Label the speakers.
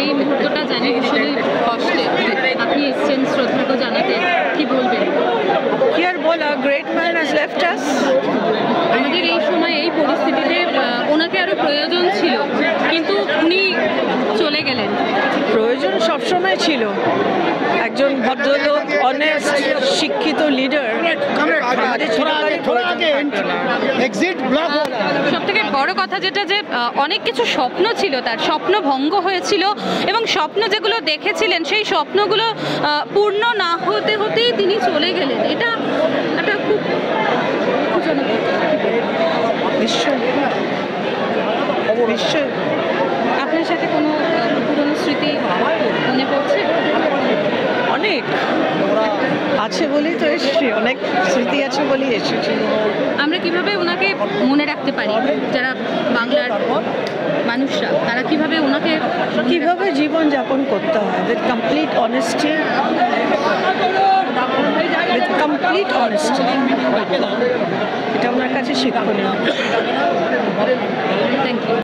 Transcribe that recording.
Speaker 1: এই মুহূর্তটা জানি ভীষণই কষ্টে। আপনি এসছেন শ্রদ্ধাকে জানাতে। কি বলবেন?
Speaker 2: কি আর বলা great man has left us
Speaker 1: আমাদের এই সময় এই পরিস্থিতিতে ওনাকে আরও প্রয়োজন ছিল কিন্তু উনি চলে গেলেন।
Speaker 2: প্রয়োজন সবসময় ছিল। একজন ভদ্রলোক অনেস্ট শিক্ষিত লিডার
Speaker 1: সব থেকে বড় কথা যেটা যে অনেক কিছু স্বপ্ন ছিল তার স্বপ্ন ভঙ্গ হয়েছিল এবং স্বপ্ন যেগুলো দেখেছিলেন সেই স্বপ্নগুলো পূর্ণ না হতে হতেই তিনি চলে গেলেন। এটা একটা খুব
Speaker 2: নিশ্চয়
Speaker 1: আপনার সাথে কোনো পুরনো স্মৃতি মনে পড়ছে?
Speaker 2: অনেক। আছে বলেই তো এসেছি অনেক স্মৃতি আছে বলেই এসেছি।
Speaker 1: আমরা কীভাবে ওনাকে মনে রাখতে পারি যারা বাংলার মানুষরা তারা কীভাবে ওনাকে
Speaker 2: কীভাবে জীবন যাপন করতে হয়? With complete honesty with complete honesty এটা ওনার কাছে শিক্ষণীয়।
Speaker 1: Thank you